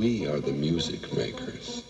We are the music makers.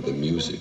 The music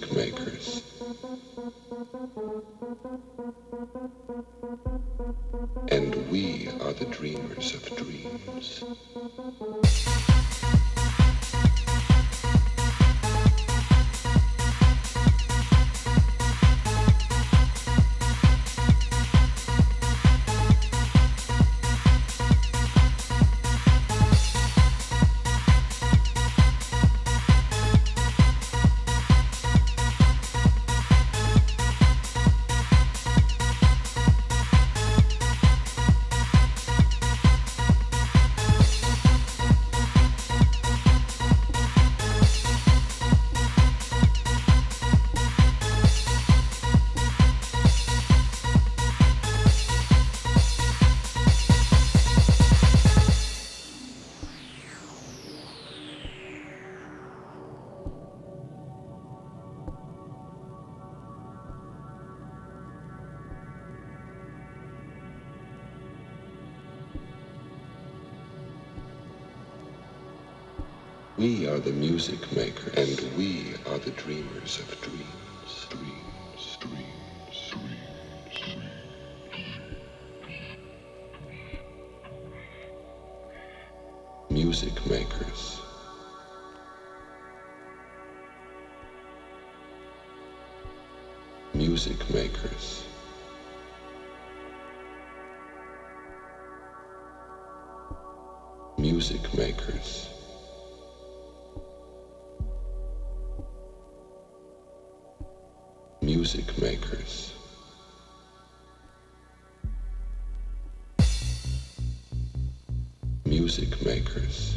are the music makers. And we are the dreamers of dreams. Dreams, dreams, dreams. Music makers. Music makers. Music makers. Music makers. Music makers.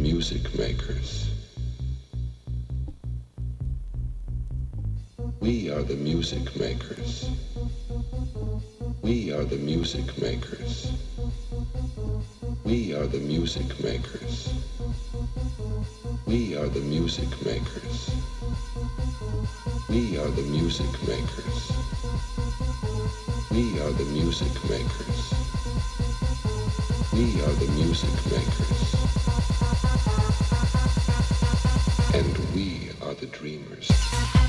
Music makers. We are the music makers. We are the music makers. We are the music makers. We are the music makers. We are the music makers. We are the music makers. We are the music makers. And we are the dreamers.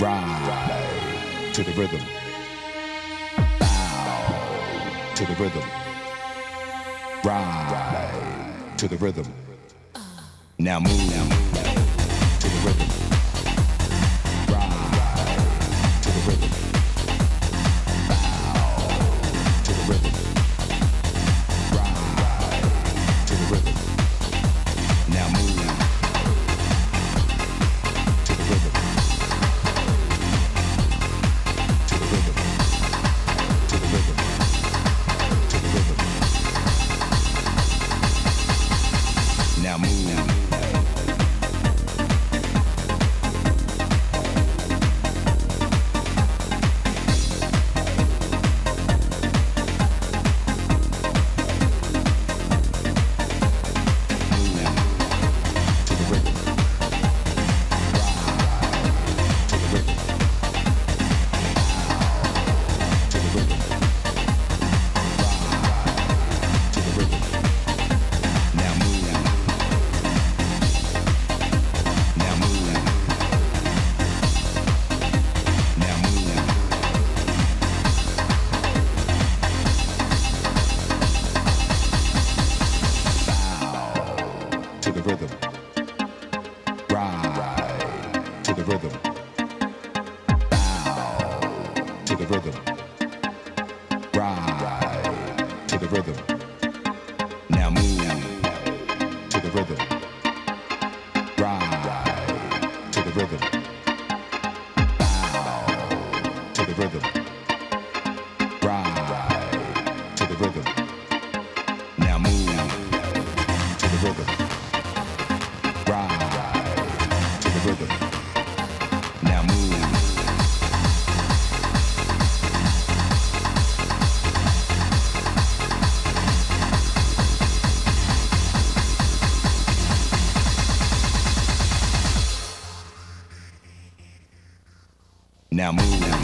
Ride to the rhythm. Bow to the rhythm. Ride to the rhythm. Now move to the rhythm. Now move.